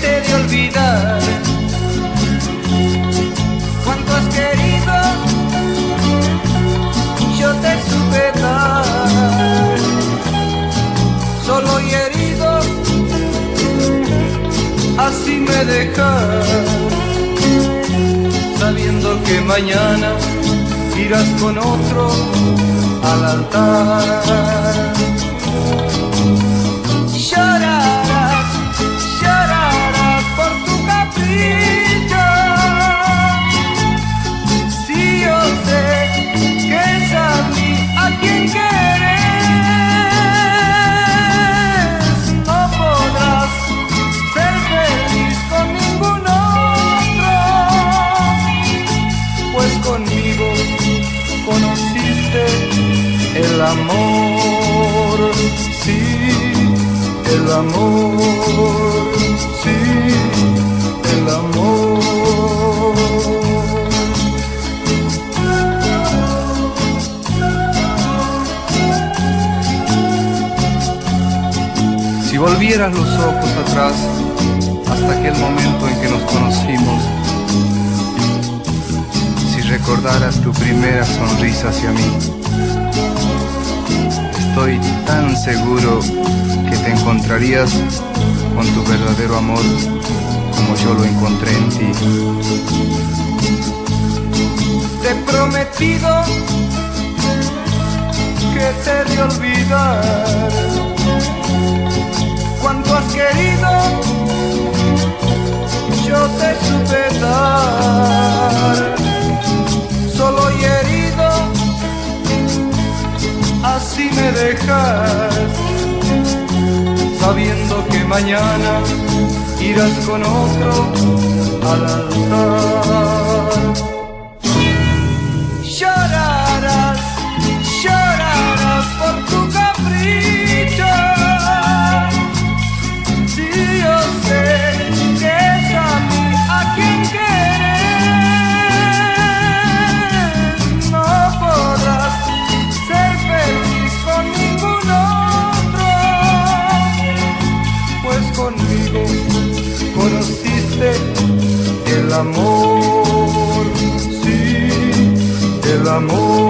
triste de olvidar. Cuánto has querido yo te supe dar. Solo y herido así me dejas. Sabiendo que mañana irás con otro al altar. El amor, sí, el amor, sí, el amor. Si volvieras los ojos atrás hasta aquel momento en que nos conocimos, si recordaras tu primera sonrisa hacia mí, estoy tan seguro que te encontrarías con tu verdadero amor como yo lo encontré en ti. Te he prometido que te de olvidar cuanto has querido, sabiendo que mañana irás con otro al altar. el amor, sí, el amor.